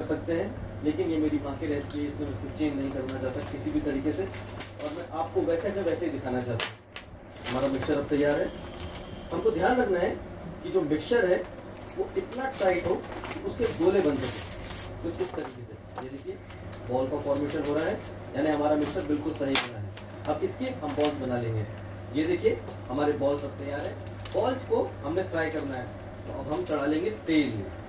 कर सकते हैं, लेकिन ये मेरी माँ की रेसिपी है, इसमें उसको चेंज नहीं करना चाहता किसी भी तरीके से। और मैं आपको वैसे का वैसे ही दिखाना चाहता हूँ। हमारा मिक्सर अब तैयार है। हमको ध्यान रखना है कि जो मिक्सर है, वो इतना टाइट हो कि उसके गोले बन सके। कुछ इस तरीके से। ये देखिए बॉल का फॉर्मेशन हो रहा है। यानी हमारा मिक्सर बिल्कुल सही बना है। अब इसके हम बॉल्स बना लेंगे। ये देखिए, हमारे बॉल्स अब तैयार है। बॉल्स को हमने फ्राई करना है। तो अब हम चढ़ा लेंगे तेल में।